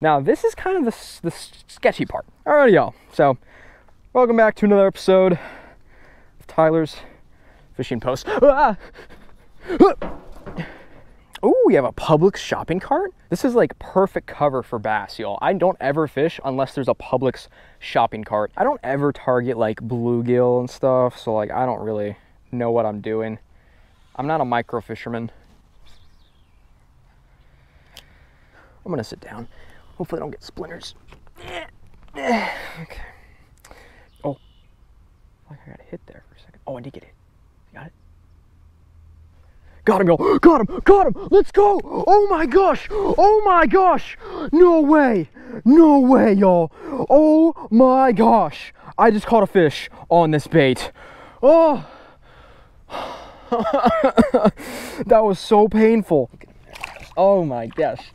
Now, this is kind of the, the sketchy part. Alrighty, y'all. So, welcome back to another episode of Tyler's Fishing Post. Ah! Oh, we have a Publix shopping cart. This is like perfect cover for bass, y'all. I don't ever fish unless there's a Publix shopping cart. I don't ever target like bluegill and stuff, so like I don't really know what I'm doing. I'm not a micro fisherman. I'm gonna sit down. Hopefully I don't get splinters. Okay. Oh, I got hit there for a second. Oh, I did get hit. Got it. Got him, y'all. Got him. Got him. Let's go. Oh my gosh. Oh my gosh. No way. No way, y'all. Oh my gosh. I just caught a fish on this bait. Oh. that was so painful. Oh my gosh.